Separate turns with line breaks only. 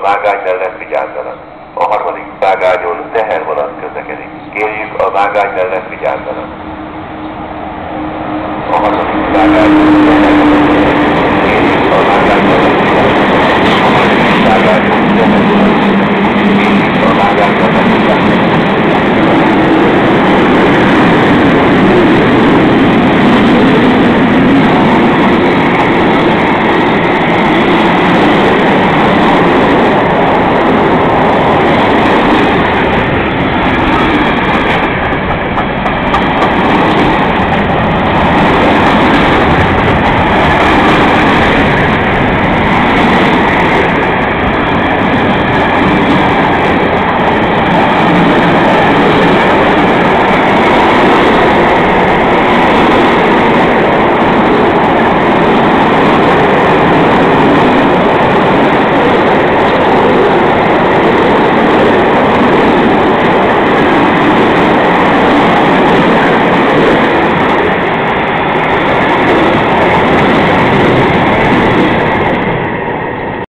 vágány mellett vigyázzanak. A harmadik vágányon tehervonat közlekedik. Kérjük a vágány mellett vigyázzanak. A harmadik vágányon tehervonat közlekedik. Kérjük a vágány mellett vigyázzanak. A harmadik vágányon